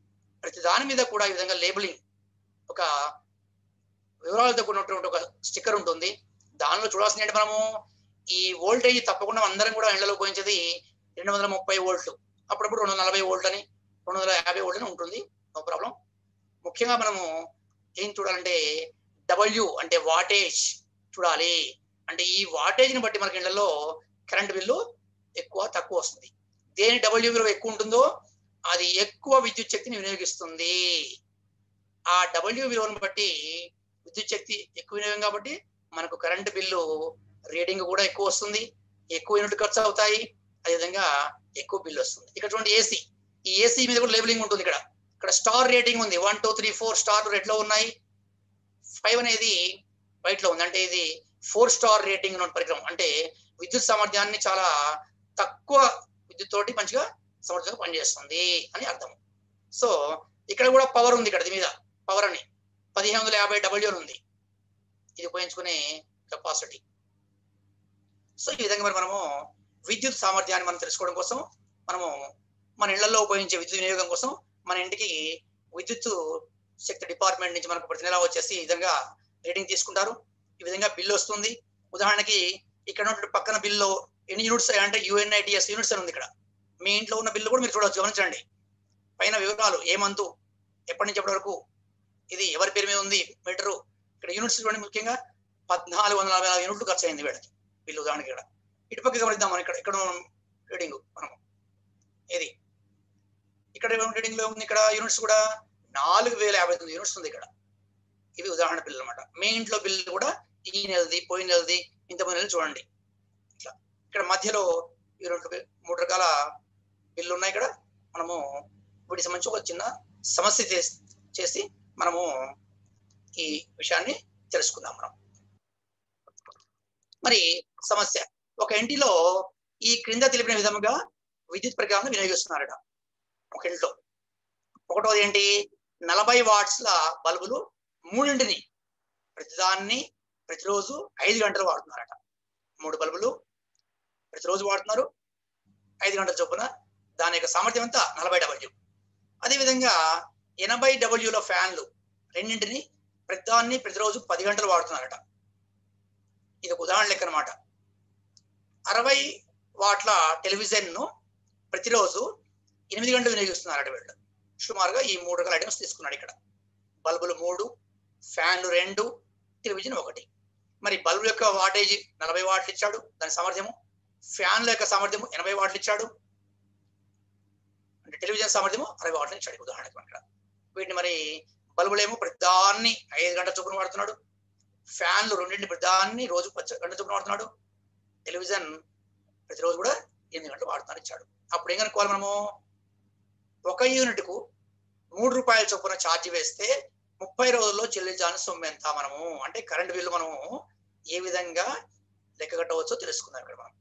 ప్రతి దాని మీద కూడా ఈ విధంగా లేబులింగ్. ఒక వివరాలతో కూడినటువంటి ఒక స్టిక్కర్ ఉంటుంది. దానిలో చూడాల్సింది ఏంటి మనము? ఈ వోల్టేజ్ తప్పకుండా అందరం కూడా ఎండలో పోయించేది రెండు వందల ముప్పై వోల్ట్లు. అప్పుడప్పుడు రెండు వందల నలభై వోల్ట్ అని రెండు వందల యాభై వోల్ట్ అని ఉంటుంది. No problem. ముఖ్యంగా మనము ఏం చూడాలంటే డబ్ల్యూ అంటే వాటేజ్ చూడాలి. అంటే ఈ వాటేజ్ని బట్టి మనకి ఇళ్ళలో కరెంట్ బిల్లు ఎక్కువ తక్కువ వస్తుంది. దేని డబ్ల్యూ విలువ ఎక్కువ ఉంటుందో అది ఎక్కువ విద్యుత్ శక్తిని వినియోగిస్తుంది. ఆ డబ్ల్యూ విలువను బట్టి విద్యుత్ శక్తి ఎక్కువ వినియోగం కాబట్టి మనకు కరెంటు బిల్లు రీడింగ్ కూడా ఎక్కువ వస్తుంది. ఎక్కువ యూనిట్ ఖర్చు అవుతాయి. అదేవిధంగా ఎక్కువ బిల్లు వస్తుంది. ఇక్కడ చూడండి ఏసీ ఈ ఏసీ మీద కూడా లేబులింగ్ ఉంటుంది ఇక్కడ. ఇక్కడ స్టార్ రేటింగ్ ఉంది. One two three four star రెడ్లో ఉన్నాయి? ఫైవ్ అనేది వైట్లో ఉంది. అంటే ఇది ఫోర్ స్టార్ రేటింగ్ ఉన్న పరికరం. అంటే విద్యుత్ సామర్థ్యాన్ని చాలా తక్కువ విద్యుత్ తోటి మంచిగా సమర్థంగా పనిచేస్తుంది అని అర్థం. సో ఇక్కడ కూడా పవర్ ఉంది ఇక్కడ మీద. పవర్ అని. పదిహేను వందల యాభై డబ్ల్యూ ఉంది. ఇది ఉపయోగించుకునే కెపాసిటీ సో ఈ విధంగా మరి మనము విద్యుత్ సామర్థ్యాన్ని మనం తెలుసుకోవడం కోసం మనము మన ఇళ్ళలో ఉపయోగించే విద్యుత్ వినియోగం కోసం మన ఇంటికి విద్యుత్ శక్తి డిపార్ట్మెంట్ నుంచి మనకు ప్రతి నెల వచ్చేసి ఈ విధంగా రీడింగ్ తీసుకుంటారు. ఈ విధంగా బిల్లు వస్తుంది. ఉదాహరణకి ఇక్కడ ఉన్నటువంటి పక్కన బిల్లు ఎన్ని యూనిట్స్ అంటే యుఎన్ఐటిఎస్ యూనిట్స్ అని ఉంది ఇక్కడ. మీ ఇంట్లో ఉన్న బిల్లు కూడా మీరు చూడవచ్చు. గమనించండి. పైన వివరాలు ఏ మంతు ఎప్పటి నుంచి ఎప్పటి వరకు ఇది ఎవరి పేరు మీద ఉంది మీటరు. ఇక్కడ యూనిట్స్ చూడండి ముఖ్యంగా పద్నాలుగు వందల నలభై నాలుగు యూనిట్లు ఖర్చు అయింది వీళ్ళకి బిల్లు దానికి ఇక్కడ. ఇటుపక్క గమనిద్దాం మనం ఇక్కడ ఇక్కడ రీడింగ్ మనము. ఇది ఇక్కడ రీడింగ్లో ఉంది ఇక్కడ యూనిట్స్ కూడా నాలుగు వేల యాభై తొమ్మిది యూనిట్స్ ఉంది ఇక్కడ. ఇవి ఉదాహరణ బిల్లు అనమాట మీ ఇంట్లో బిల్లు కూడా ఈ నెలది పోయిన నెలది ఇంత నెలలు చూడండి. ఇట్లా. ఇక్కడ మధ్యలో ఈ రెండు మూడు రకాల ఇల్లు ఉన్నాయి ఇక్కడ. మనము వీటి సంబంధించి ఒక చిన్న సమస్య చేసి చేసి మనము ఈ విషయాన్ని తెలుసుకుందాం మనం. మరి సమస్య. ఒక ఇంటిలో ఈ క్రింద తెలిపిన విధముగా విద్యుత్ పరికరాలను వినియోగిస్తున్నారట. ఒక ఇంట్లో ఒకటోది ఏంటి? నలభై వాట్స్ల బల్బులు మూడింటిని ప్రతిదాన్ని ప్రతిరోజు ఐదు గంటలు వాడుతున్నారట. మూడు బల్బులు ప్రతిరోజు వాడుతున్నారు. ఐదు గంటల చొప్పున దాని యొక్క సామర్థ్యం అంతా నలభై డబ్ల్యూ అదేవిధంగా ఎనభై డబ్ల్యూల ఫ్యాన్లు రెండింటిని ప్రతిదాన్ని ప్రతిరోజు పది గంటలు వాడుతున్నారట. ఇది ఒక ఉదాహరణ లెక్క అనమాట అరవై వాట్ల టెలివిజన్ను ప్రతిరోజు ఎనిమిది గంటలు వినియోగిస్తున్నారట వీళ్ళు. సుమారుగా ఈ మూడు రకాల ఐటమ్స్ తీసుకున్నాడు ఇక్కడ. బల్బులు మూడు ఫ్యాన్లు రెండు టెలివిజన్ ఒకటి. మరి బల్బు యొక్క వాటేజ్ నలభై వాట్లు ఇచ్చాడు దాని సామర్థ్యము. ఫ్యాన్ల యొక్క సామర్థ్యము ఎనభై వాట్లు ఇచ్చాడు అంటే టెలివిజన్ సామర్థ్యము అరవై వాట్ల నుంచి అడిగి ఉదాహరణకు ఇక్కడ వీటిని మరి బల్బులేమో ప్రతిదాన్ని ఐదు గంటల చొప్పున వాడుతున్నాడు. ఫ్యాన్లు రెండింటిని ప్రతిదాన్ని రోజు పచ్చ గంట చొప్పున వాడుతున్నాడు. టెలివిజన్ ప్రతిరోజు కూడా ఎనిమిది గంటలు వాడుతున్నాడు ఇచ్చాడు. అప్పుడు ఏం కనుక్కోవాలి మనము? ఒక యూనిట్కు మూడు రూపాయల చొప్పున ఛార్జ్ వేస్తే ముప్పై రోజుల్లో చెల్లించాల్సిన సొమ్ము ఎంత మనము? అంటే కరెంట్ బిల్లు మనము ఏ విధంగా లెక్క కట్టవచ్చో తెలుసుకుందాం ఇక్కడ మనం.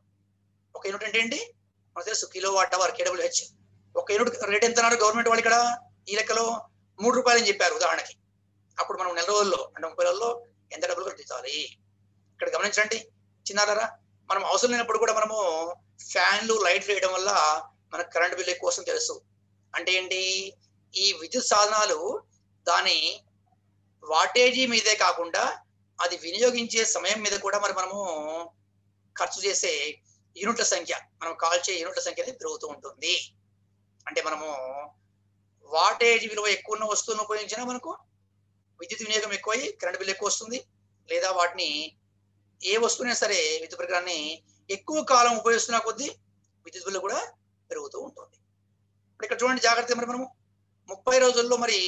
ఒక యూనిట్ అంటే ఏంటి? మనకు తెలుసు కిలో వాట్ అవర్ కేడబ్ల్యూహెచ్. ఒక యూనిట్ రేట్ ఎంత అన్నారు గవర్నమెంట్ వాళ్ళు ఇక్కడ? ఈ లెక్కలో మూడు రూపాయలు అని చెప్పారు ఉదాహరణకి. అప్పుడు మనం నెల రోజుల్లో అంటే ముప్పై రోజుల్లో ఎంత డబ్బులు కట్టించాలి? ఇక్కడ గమనించండి చిన్నారా మనం అవసరం లేనప్పుడు కూడా మనము ఫ్యాన్లు లైట్లు వేయడం వల్ల మనకు కరెంట్ బిల్ ఎక్కువ వస్తుంది తెలుసు. అంటే ఏంటి? ఈ విద్యుత్ సాధనాలు దాని వాటేజీ మీదే కాకుండా అది వినియోగించే సమయం మీద కూడా మరి మనము ఖర్చు చేసే యూనిట్ల సంఖ్య మనం కాల్చే యూనిట్ల సంఖ్య అనేది పెరుగుతూ ఉంటుంది. అంటే మనము వాటేజ్ విలువ ఎక్కువ ఉన్న వస్తువులను ఉపయోగించినా మనకు విద్యుత్ వినియోగం ఎక్కువై కరెంట్ బిల్ ఎక్కువ వస్తుంది. లేదా వాటిని ఏ వస్తువునైనా సరే విద్యుత్ పరికరాన్ని ఎక్కువ కాలం ఉపయోగిస్తున్న కొద్దీ విద్యుత్ బిల్లు కూడా పెరుగుతూ ఉంటుంది. ఇప్పుడు ఇక్కడ చూడండి జాగ్రత్త మరి మనము. ముప్పై రోజుల్లో మరి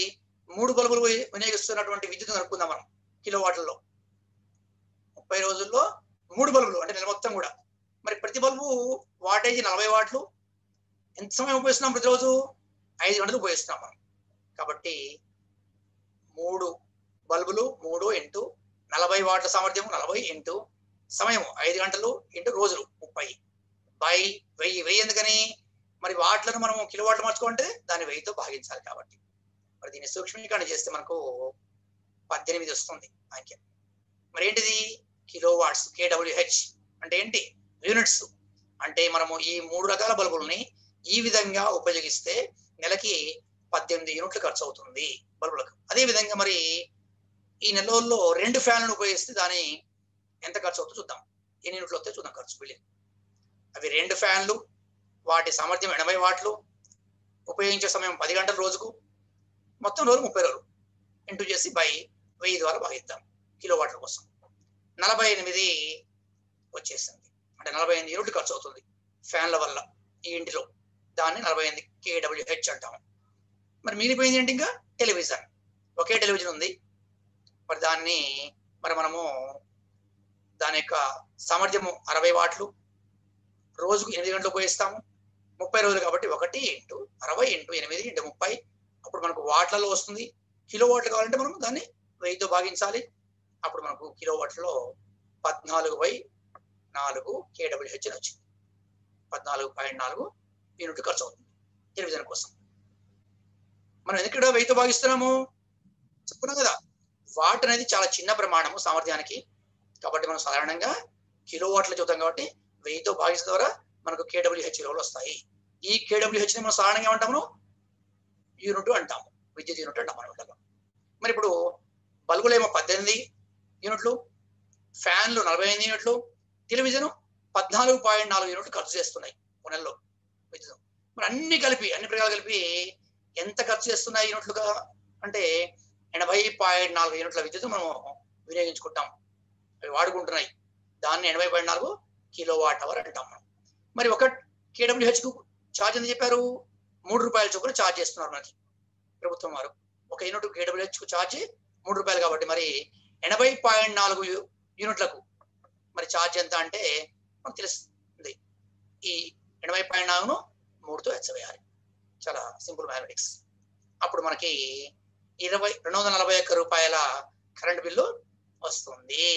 మూడు బల్బులు వినియోగిస్తున్నటువంటి విద్యుత్ అనుకుందాం మనం కిలో వాట్లలో ముప్పై రోజుల్లో మూడు బల్బులు అంటే నెల మొత్తం కూడా. మరి ప్రతి బల్బు వాటేజ్ నలభై వాట్లు ఎంత సమయం ఉపయోగిస్తున్నాం ప్రతిరోజు? ఐదు గంటలు ఉపయోగిస్తున్నాం మనం. కాబట్టి మూడు బల్బులు మూడు ఇంటూ నలభై వాట్ల సామర్థ్యం నలభై ఇంటూ సమయం ఐదు గంటలు ఇంటూ రోజులు ముప్పై. బై వెయ్యి వెయ్యి ఎందుకని? మరి వాట్లను మనం కిలో వాట్లు మార్చుకుంటే దాన్ని వెయ్యితో భాగించాలి కాబట్టి. మరి దీన్ని సూక్ష్మీకరణ చేస్తే మనకు పద్దెనిమిది వస్తుంది అంకె. మరి ఏంటిది? కిలో వాట్స్ కేడబ్ల్యూహెచ్ అంటే ఏంటి? యూనిట్స్. అంటే మనము ఈ మూడు రకాల బల్బుల్ని ఈ విధంగా ఉపయోగిస్తే నెలకి పద్దెనిమిది యూనిట్లు ఖర్చు అవుతుంది బల్బులకు. అదే విధంగా మరి ఈ నెలలో రెండు ఫ్యాన్లను ఉపయోగిస్తే దాని ఎంత ఖర్చు అవుతుందో చూద్దాం. ఎన్ని యూనిట్లు వస్తే చూద్దాం ఖర్చు బిల్లింగ్. అవి రెండు ఫ్యాన్లు వాటి సామర్థ్యం ఎనభై వాట్లు ఉపయోగించే సమయం పది గంటల రోజుకు మొత్తం రోజు ముప్పై రోజులు ఇంటూ చేసి బై వెయ్యి ద్వారా భాగిద్దాం కిలో వాట్ల కోసం. నలభై ఎనిమిది వచ్చేసింది. అంటే నలభై ఎనిమిది యూనిట్లు ఖర్చు అవుతుంది ఫ్యాన్ల వల్ల ఈ ఇంటిలో. దాన్ని నలభై ఎనిమిది కేడబ్ల్యూహెచ్ అంటాం మరి మిగిలిపోయింది ఏంటి ఇంకా? టెలివిజన్. ఒకే టెలివిజన్ ఉంది. మరి దాన్ని మరి మనము దాని యొక్క సామర్థ్యము అరవై వాట్లు. రోజుకు ఎనిమిది గంటలు ఉపయోగిస్తాము. ముప్పై రోజులు కాబట్టి ఒకటి ఇంటూ అరవై ఇంటూ ఎనిమిది ఇంటూ ముప్పై. అప్పుడు మనకు వాట్లలో వస్తుంది. కిలో వాట్లు కావాలంటే మనం దాన్ని వెయ్యితో భాగించాలి. అప్పుడు మనకు కిలో వాట్లలో పద్నాలుగు బై నాలుగు కేడబ్ల్యూహెచ్ వచ్చింది. పద్నాలుగు పాయింట్ నాలుగు యూనిట్ ఖర్చు అవుతుంది టెలివిజన్ కోసం. మనం ఎందుకు వెయ్యితో భాగిస్తున్నాము? చెప్పుకున్నాం కదా. వాట్ అనేది చాలా చిన్న ప్రమాణము సామర్థ్యానికి. కాబట్టి మనం సాధారణంగా కిలో వాట్ల చూద్దాం కాబట్టి వెయ్యితో భాగించడం ద్వారా మనకు కేడబ్ల్యూహెచ్ విలువలు వస్తాయి. ఈ కేడబ్ల్యూహెచ్ని మనం సాధారణంగా ఏమంటాము? యూనిట్ అంటాము. విద్యుత్ యూనిట్ అంటాం మనం ఉండగా మరి ఇప్పుడు బల్బులు ఏమో పద్దెనిమిది యూనిట్లు ఫ్యాన్లు నలభై ఎనిమిది యూనిట్లు టెలివిజన్ పద్నాలుగు పాయింట్ నాలుగు యూనిట్లు ఖర్చు చేస్తున్నాయి. ఒక నెలలో విద్యుత్ మరి అన్ని కలిపి అన్ని ప్రకారాలు కలిపి ఎంత ఖర్చు చేస్తున్నాయి యూనిట్లుగా అంటే ఎనభై పాయింట్ నాలుగు యూనిట్ల విద్యుత్ మనం వినియోగించుకుంటాం. అవి వాడుకుంటున్నాయి. దాన్ని ఎనభై పాయింట్ నాలుగు కిలో వాట్ అవర్ అంటాం మనం. మరి ఒక కేడబ్ల్యూహెచ్కు ఛార్జ్ ఎంత చెప్పారు? మూడు రూపాయల చొప్పున ఛార్జ్ చేస్తున్నారు మనకి ప్రభుత్వం వారు. ఒక యూనిట్ కేడబ్ల్యూహెచ్కు ఛార్జ్ మూడు రూపాయలు కాబట్టి మరి ఎనభై పాయింట్ నాలుగు యూనిట్లకు మరి ఛార్జ్ ఎంత అంటే మనకు తెలుస్తుంది. ఈ ఎనభై పాయింట్ నాలుగును మూడుతో హెచ్చవేయాలి. చాలా సింపుల్ మ్యాథమెటిక్స్. అప్పుడు మనకి ఇరవై రెండు వందల నలభై ఒక్క రూపాయల కరెంట్ బిల్లు వస్తుంది.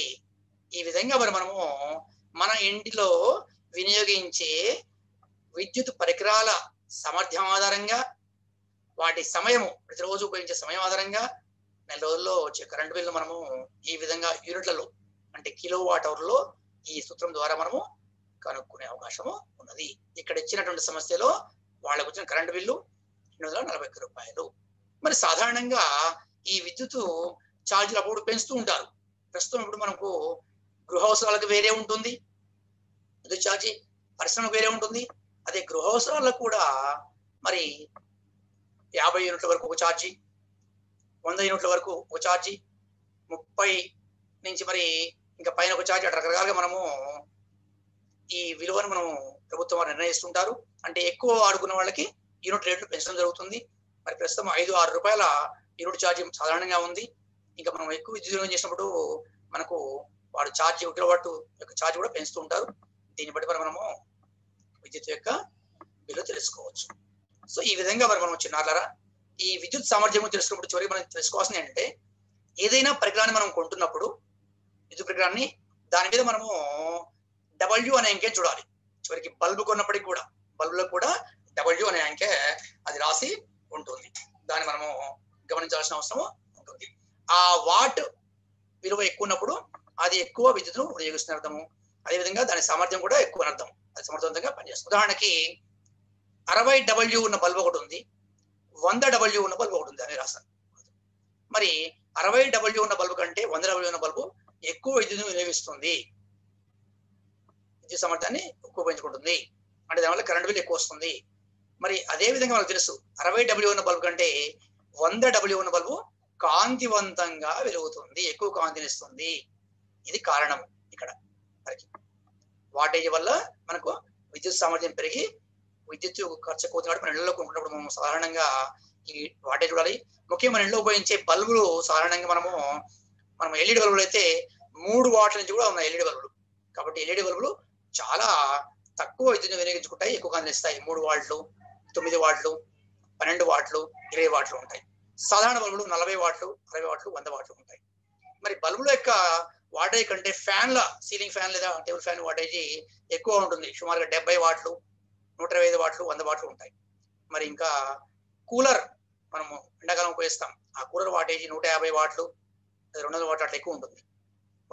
ఈ విధంగా మరి మనము మన ఇంటిలో వినియోగించే విద్యుత్ పరికరాల సామర్థ్యం ఆధారంగా వాటి సమయము ప్రతిరోజు ఉపయోగించే సమయం ఆధారంగా నెల రోజుల్లో వచ్చే కరెంటు బిల్లు మనము ఈ విధంగా యూనిట్లలో అంటే కిలో వాట్ అవర్లో ఈ సూత్రం ద్వారా మనము కనుక్కునే అవకాశము ఉన్నది. ఇక్కడ ఇచ్చినటువంటి సమస్యలో వాళ్ళకు వచ్చిన కరెంటు బిల్లు రెండు వందల నలభై ఒక్క రూపాయలు. మరి సాధారణంగా ఈ విద్యుత్ ఛార్జీలు అప్పుడు పెంచుతూ ఉంటారు. ప్రస్తుతం ఇప్పుడు మనకు గృహ అవసరాలకు వేరే ఉంటుంది. విద్యుత్ ఛార్జీ పరిశ్రమకు వేరే ఉంటుంది. అదే గృహ అవసరాలకు కూడా మరి యాభై యూనిట్ల వరకు ఒక ఛార్జీ వంద యూనిట్ల వరకు ఒక ఛార్జీ ముప్పై నుంచి మరి ఇంకా పైన ఒక ఛార్జీ అట్లా రకరకాలుగా మనము ఈ విలువను మనం ప్రభుత్వం వారు నిర్ణయిస్తుంటారు. అంటే ఎక్కువ ఆడుకున్న వాళ్ళకి యూనిట్ రేట్లు పెంచడం జరుగుతుంది. మరి ప్రస్తుతం ఐదు ఆరు రూపాయల యూనిట్ ఛార్జీ సాధారణంగా ఉంది. ఇంకా మనం ఎక్కువ విద్యుత్ చేసినప్పుడు మనకు వాడు ఛార్జ్ కిలోవాట్ యొక్క ఛార్జ్ కూడా పెంచుతూ ఉంటారు. దీన్ని బట్టి మరి మనము విద్యుత్ యొక్క బిల్లు తెలుసుకోవచ్చు. సో ఈ విధంగా మరి మనం చిన్నారులారా ఈ విద్యుత్ సామర్థ్యం తెలుసుకున్నప్పుడు చివరికి మనం తెలుసుకోవాల్సింది ఏంటంటే ఏదైనా పరికరాన్ని మనం కొంటున్నప్పుడు విద్యుత్ పరికరాన్ని దాని మీద మనము డబ్ల్యూ అనే అంకె చూడాలి. చివరికి బల్బు కొన్నప్పటికి కూడా బల్బులో కూడా డబ్ల్యూ అనే అంకె అది రాసి ఉంటుంది. దాన్ని మనము గమనించాల్సిన అవసరం ఉంటుంది. ఆ వాట్ విలువ ఎక్కువ ఉన్నప్పుడు అది ఎక్కువ విద్యుత్తును వినియోగిస్తున్న అర్థము. అదేవిధంగా దాని సామర్థ్యం కూడా ఎక్కువ అర్థం. అది సమర్థవంతంగా పనిచేస్తుంది. ఉదాహరణకి అరవై డబ్ల్యూ ఉన్న బల్బ్ ఒకటి ఉంది. వంద డబ్ల్యూ ఉన్న బల్బు ఒకటి ఉంది అని రాస్తాను మరి అరవై డబ్ల్యూ ఉన్న బల్బు కంటే వంద డబ్ల్యూ ఉన్న బల్బు ఎక్కువ విద్యుత్తును వినియోగిస్తుంది. విద్యుత్ సామర్థ్యాన్ని ఎక్కువ పెంచుకుంటుంది అంటే దానివల్ల కరెంట్ బిల్ ఎక్కువ వస్తుంది. మరి అదే విధంగా మనకు తెలుసు అరవై డబ్ల్యూ ఉన్న బల్బు కంటే వంద డబ్ల్యూ ఉన్న బల్బు కాంతివంతంగా వెలుగుతుంది ఎక్కువ కాంతినిస్తుంది ఇది కారణం ఇక్కడ. మనకి వాటేజ్ వల్ల మనకు విద్యుత్ సామర్థ్యం పెరిగి విద్యుత్ ఖర్చు ఎక్కువ కాబట్టి మన ఇళ్ళలో కొనుక్కున్నప్పుడు మనం సాధారణంగా ఈ వాటేజ్ చూడాలి. ముఖ్యంగా మన ఇంట్లో ఉపయోగించే బల్బులు సాధారణంగా మనము మనం ఎల్ఈడి బల్బులు అయితే మూడు వాట్ల నుంచి కూడా ఉన్నాయి ఎల్ఈడి బల్బులు. కాబట్టి ఎల్ఈడి బల్బులు చాలా తక్కువ విద్యుత్ వినియోగించుకుంటాయి ఎక్కువగా అందిస్తాయి మూడు వాట్లు తొమ్మిది వాట్లు పన్నెండు వాట్లు ఇరవై వాట్లు ఉంటాయి. సాధారణ బల్బులు నలభై వాట్లు అరవై వాట్లు వంద వాట్లు ఉంటాయి. మరి బల్బుల యొక్క వాటేజ్ కంటే ఫ్యాన్ల సీలింగ్ ఫ్యాన్ లేదా టేబుల్ ఫ్యాన్ వాటేజ్ ఎక్కువ ఉంటుంది. సుమారుగా డెబ్బై వాట్లు నూట ఇరవై ఐదు వాట్లు వంద వాట్లు ఉంటాయి. మరి ఇంకా కూలర్ మనము ఎండాకాలం ఉపయోగిస్తాం. ఆ కూలర్ వాటేజీ నూట యాభై వాట్లు రెండు వందల వాట్లు అట్లా ఎక్కువ ఉంటుంది.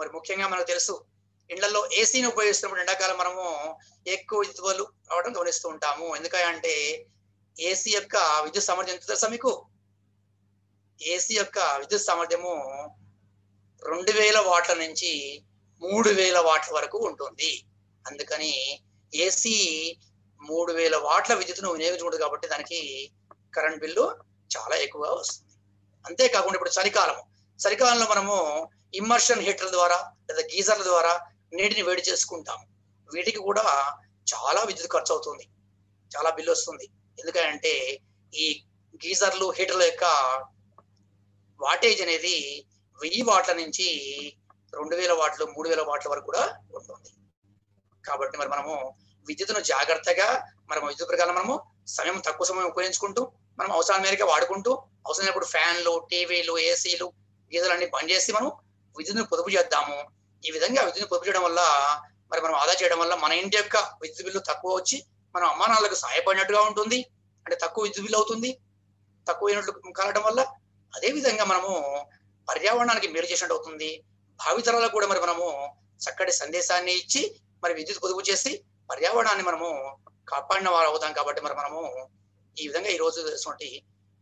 మరి ముఖ్యంగా మనకు తెలుసు ఇండ్లలో ఏసీని ఉపయోగిస్తున్నప్పుడు ఎండాకాలం మనము ఎక్కువ విద్యుత్ అవడం గమనిస్తూ ఉంటాము. ఎందుకంటే ఏసీ యొక్క విద్యుత్ సామర్థ్యం ఎంత తెలుసా మీకు? ఏసీ యొక్క విద్యుత్ సామర్థ్యము రెండు వేల వాట్ల నుంచి మూడు వేల వాట్ల వరకు ఉంటుంది. అందుకని ఏసీ మూడు వేల వాట్ల విద్యుత్తును వినియోగించుకుంటుంది కాబట్టి దానికి కరెంట్ బిల్లు చాలా ఎక్కువగా వస్తుంది. అంతేకాకుండా ఇప్పుడు చలికాలము. చలికాలంలో మనము ఇమ్మర్షన్ హీటర్ల ద్వారా లేదా గీజర్ల ద్వారా నీటిని వేడి చేసుకుంటాము. వీటికి కూడా చాలా విద్యుత్ ఖర్చు అవుతుంది. చాలా బిల్లు వస్తుంది. ఎందుకంటే ఈ గీజర్లు హీటర్ల యొక్క వాటేజ్ అనేది వెయ్యి వాట్ల నుంచి రెండు వేల వాట్లు మూడు వేల వాట్ల వరకు కూడా ఉంటుంది. కాబట్టి మరి మనము విద్యుత్తును జాగ్రత్తగా మనం విద్యుత్ ప్రకారం మనము సమయం తక్కువ సమయం ఉపయోగించుకుంటూ మనం అవసరాల మేరకు వాడుకుంటూ అవసరమైనప్పుడు ఫ్యాన్లు టీవీలు ఏసీలు గీజర్లు అన్ని బంద్ చేసి మనం విద్యుత్ను పొదుపు చేద్దాము. ఈ విధంగా విద్యుత్ పొదుపు చేయడం వల్ల మరి మనం ఆదా చేయడం వల్ల మన ఇంటి యొక్క విద్యుత్ బిల్లు తక్కువ వచ్చి మనం అమ్మానాన్నలకు సహాయపడినట్టుగా ఉంటుంది. అంటే తక్కువ విద్యుత్ బిల్లు అవుతుంది. తక్కువ యూనిట్లు కాలడం వల్ల అదే విధంగా మనము పర్యావరణానికి మేలు చేసినట్టు అవుతుంది. భావితరాలకు కూడా మరి మనము చక్కటి సందేశాన్ని ఇచ్చి మరి విద్యుత్ పొదుపు చేసి పర్యావరణాన్ని మనము కాపాడిన వారు అవుతాం కాబట్టి మరి మనము ఈ విధంగా ఈ రోజు తెలిసినటువంటి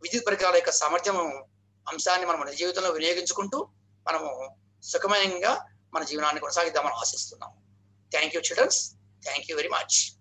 విద్యుత్ పరికరాల యొక్క సామర్థ్యం అంశాన్ని మనం మన జీవితంలో వినియోగించుకుంటూ మనము సుఖమయంగా మన జీవనాన్ని కొనసాగిద్దామని ఆశిస్తున్నాం. Thank you children's thank you very much